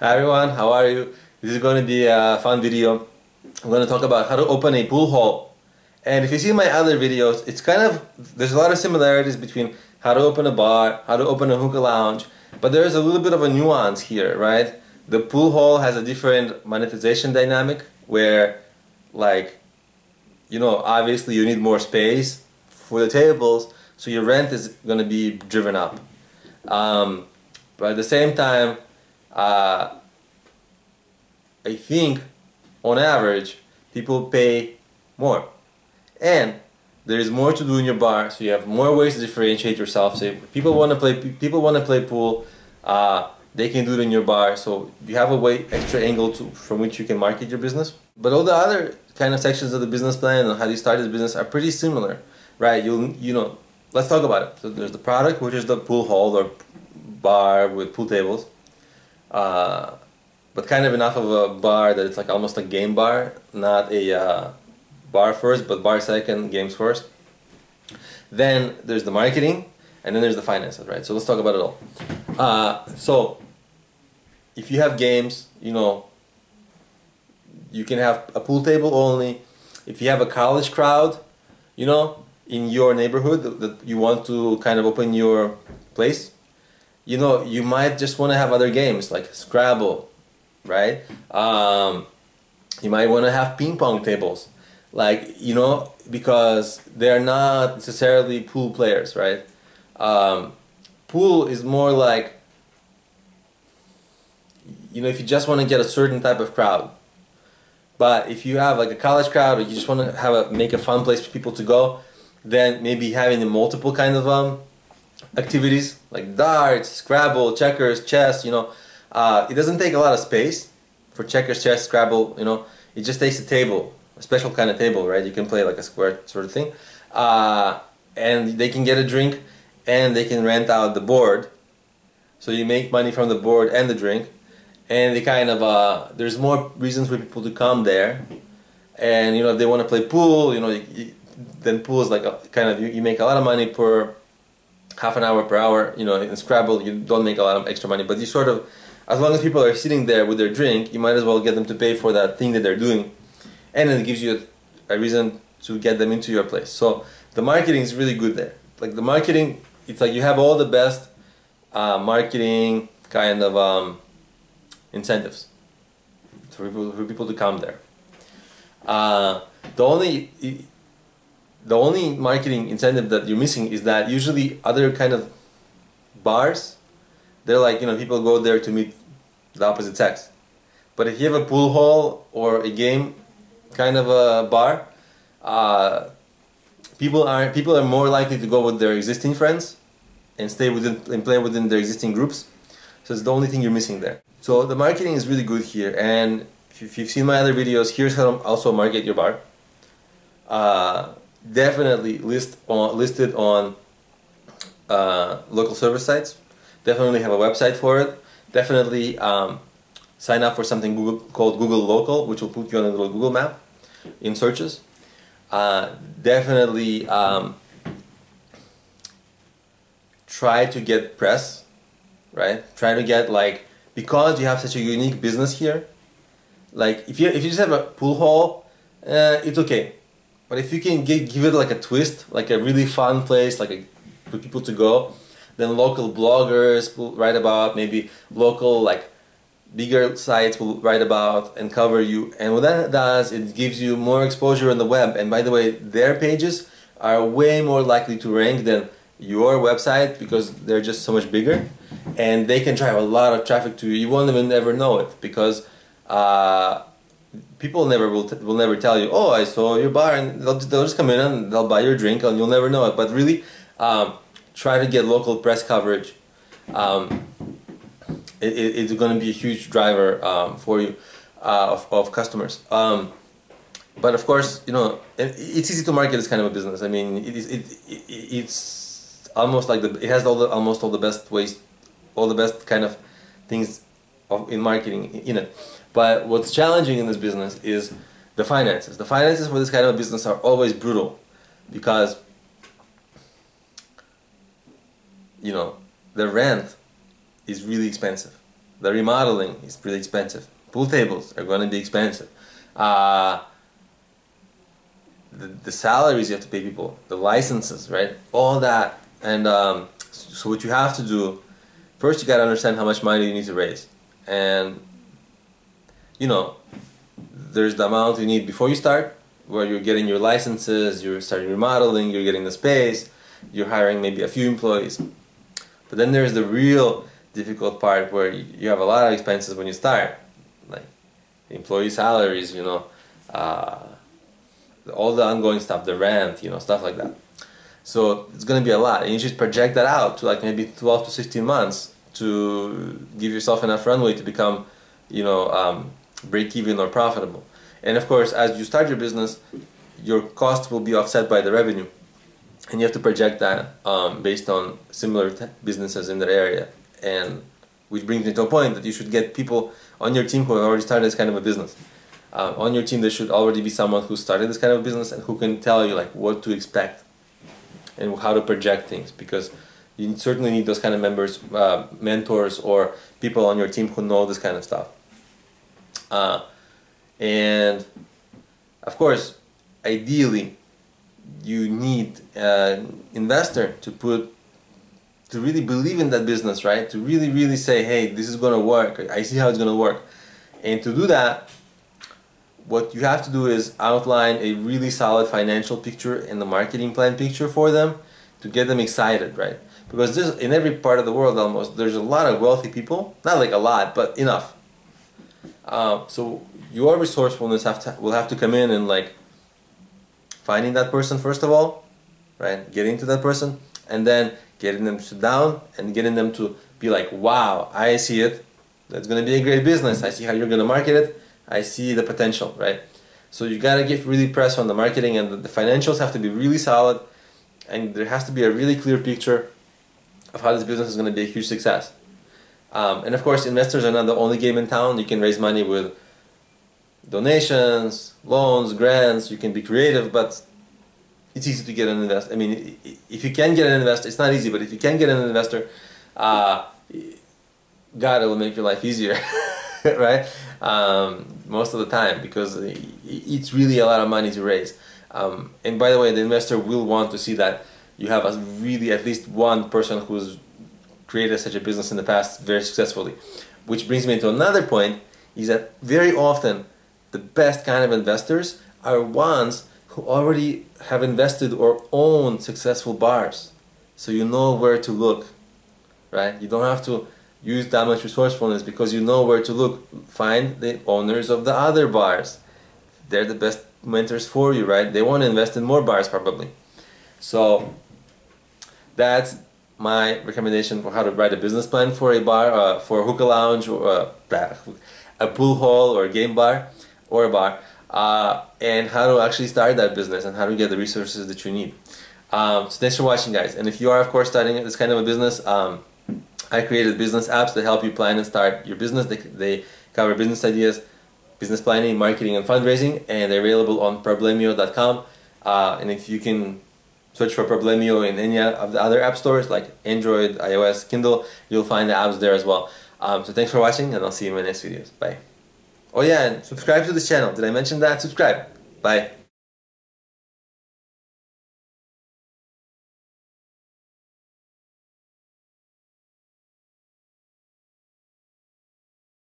Hi everyone, how are you? This is going to be a fun video. I'm going to talk about how to open a pool hall. And if you see my other videos, it's kind of, there's a lot of similarities between how to open a bar, how to open a hookah lounge, but there's a little bit of a nuance here, right? The pool hall has a different monetization dynamic where like, you know, obviously you need more space for the tables, so your rent is going to be driven up. Um, but at the same time, uh, I think on average people pay more. And there is more to do in your bar so you have more ways to differentiate yourself. So people want to play people want to play pool uh, they can do it in your bar so you have a way extra angle to from which you can market your business. But all the other kind of sections of the business plan and how you start this business are pretty similar right? You you know let's talk about it. So there's the product which is the pool hall or bar with pool tables uh, but kind of enough of a bar that it's like almost a game bar, not a uh, bar first, but bar second, games first. Then there's the marketing, and then there's the finances, right? So let's talk about it all. Uh, so if you have games, you know, you can have a pool table only. If you have a college crowd, you know, in your neighborhood that you want to kind of open your place, you know, you might just want to have other games like Scrabble, right? Um, you might want to have ping pong tables, like you know, because they're not necessarily pool players, right? Um, pool is more like, you know, if you just want to get a certain type of crowd. But if you have like a college crowd, or you just want to have a make a fun place for people to go, then maybe having a multiple kind of um, activities like darts, Scrabble, checkers, chess, you know, uh, it doesn't take a lot of space for checkers, chess, Scrabble, you know, it just takes a table, a special kind of table, right? You can play like a square sort of thing. Uh, and they can get a drink and they can rent out the board. So you make money from the board and the drink. And they kind of, uh, there's more reasons for people to come there. And, you know, if they want to play pool, you know, you, you, then pool is like a, kind of, you, you make a lot of money per half an hour per hour. You know, in Scrabble you don't make a lot of extra money, but you sort of, as long as people are sitting there with their drink, you might as well get them to pay for that thing that they're doing, and it gives you a, a reason to get them into your place. So the marketing is really good there. Like the marketing, it's like you have all the best uh, marketing kind of um, incentives for people, for people to come there. Uh, the only the only marketing incentive that you're missing is that usually other kind of bars they're like you know people go there to meet the opposite sex. But if you have a pool hall or a game kind of a bar uh, people are people are more likely to go with their existing friends and stay within and play within their existing groups. So it's the only thing you're missing there. So the marketing is really good here. And if you've seen my other videos here's how to also market your bar. Uh, definitely list on listed on uh, local service sites. Definitely have a website for it. Definitely um, sign up for something Google, called Google Local, which will put you on a little Google map in searches. Uh, definitely um, try to get press, right? Try to get like because you have such a unique business here. Like if you if you just have a pool hall, uh, it's okay but if you can give, give it like a twist, like a really fun place, like a, for people to go, then local bloggers will write about, maybe local like bigger sites will write about and cover you. And what that does, it gives you more exposure on the web. And by the way, their pages are way more likely to rank than your website because they're just so much bigger and they can drive a lot of traffic to you. You won't even ever know it because uh, people never will, will never tell you, oh, I saw your bar, and they'll, they'll just come in and they'll buy your drink, and you'll never know it. But really, um, try to get local press coverage. Um, it, it, it's going to be a huge driver um, for you uh, of, of customers. Um, but of course, you know, it, it's easy to market this kind of a business. I mean, it is it, it, it's almost like the it has all the almost all the best ways, all the best kind of things of, in marketing in it. But what's challenging in this business is the finances. The finances for this kind of business are always brutal because you know the rent is really expensive. the remodeling is pretty expensive. Pool tables are going to be expensive. Uh, the, the salaries you have to pay people, the licenses, right? All that. And um, so what you have to do, first you got to understand how much money you need to raise. And, you know, there's the amount you need before you start, where you're getting your licenses, you're starting remodeling, you're getting the space, you're hiring maybe a few employees. But then there's the real difficult part where you have a lot of expenses when you start, like employee salaries, you know, uh, all the ongoing stuff, the rent, you know, stuff like that. So it's going to be a lot, and you should project that out to like maybe 12 to 16 months to give yourself enough runway to become, you know, um, break even or profitable. And of course, as you start your business, your cost will be offset by the revenue, and you have to project that um, based on similar businesses in that area. And which brings me to a point that you should get people on your team who have already started this kind of a business. Uh, on your team, there should already be someone who started this kind of business and who can tell you like what to expect and how to project things because you certainly need those kind of members, uh, mentors, or people on your team who know this kind of stuff. Uh, and of course, ideally, you need an investor to put to really believe in that business, right? To really, really say, hey, this is gonna work. I see how it's gonna work. And to do that, what you have to do is outline a really solid financial picture and the marketing plan picture for them to get them excited, right? Because this, in every part of the world almost, there's a lot of wealthy people, not like a lot, but enough. Uh, so your resourcefulness have to, will have to come in and like finding that person first of all, right? Getting to that person, and then getting them to sit down and getting them to be like, wow, I see it. That's gonna be a great business. I see how you're gonna market it. I see the potential, right? So you gotta get really pressed on the marketing and the, financials have to be really solid and there has to be a really clear picture of how this business is gonna be a huge success. Um, and of course, investors are not the only game in town. You can raise money with donations, loans, grants. You can be creative, but it's easy to get an investor. I mean, if you can get an investor, it's not easy, but if you can get an investor, uh, God, it will make your life easier. right? Um, most of the time because it's really a lot of money to raise. Um, and by the way, the investor will want to see that you have a really at least one person who's created such a business in the past very successfully. Which brings me to another point is that very often the best kind of investors are ones who already have invested or own successful bars. So you know where to look, right? You don't have to use that much resourcefulness because you know where to look. Find the owners of the other bars. They're the best mentors for you, right? They want to invest in more bars probably. So that's my recommendation for how to write a business plan for a bar, uh, for a hookah lounge or uh, a pool hall or a game bar or a bar, uh, and how to actually start that business and how to get the resources that you need. Um, so thanks for watching, guys. And if you are, of course, starting this kind of a business, um, I created business apps that help you plan and start your business. They, they cover business ideas, business planning, marketing, and fundraising, and they're available on problemio.com. Uh, and if you can search for Problemio in any of the other app stores like Android, iOS, Kindle, you'll find the apps there as well. Um, so thanks for watching, and I'll see you in my next videos. Bye. Oh yeah, and subscribe to this channel. Did I mention that? Subscribe. Bye.